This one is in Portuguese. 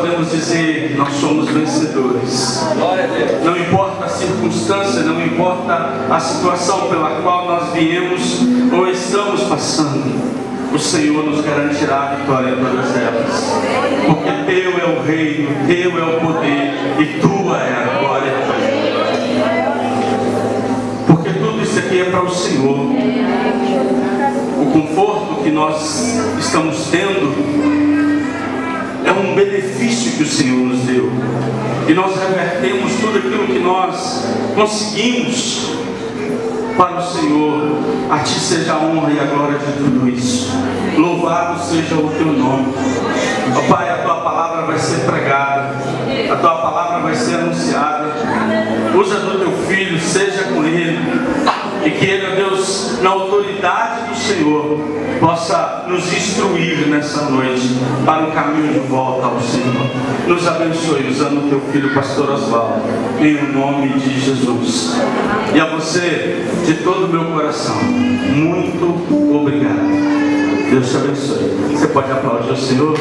podemos dizer, nós somos vencedores. Não importa a circunstância, não importa a situação pela qual nós viemos ou estamos passando, o Senhor nos garantirá a vitória em todas elas. Porque Teu é o reino, Teu é o poder e Tua é a glória. Porque tudo isso aqui é para o Senhor. O conforto que nós estamos tendo é um benefício que o Senhor nos deu. E nós revertemos tudo aquilo que nós conseguimos para o Senhor. A Ti seja a honra e a glória de tudo isso. Louvado seja o Teu nome. Ó Pai, a Tua palavra vai ser pregada. A Tua palavra vai ser anunciada. Usa do Teu Filho, seja com Ele. E que Ele, Deus, na autoridade do Senhor, possa nos instruir nessa noite para o caminho de volta ao Senhor. Nos abençoe usando o Teu Filho, Pastor Oswaldo, em o nome de Jesus. E a você, de todo o meu coração, muito obrigado. Deus te abençoe. Você pode aplaudir o Senhor?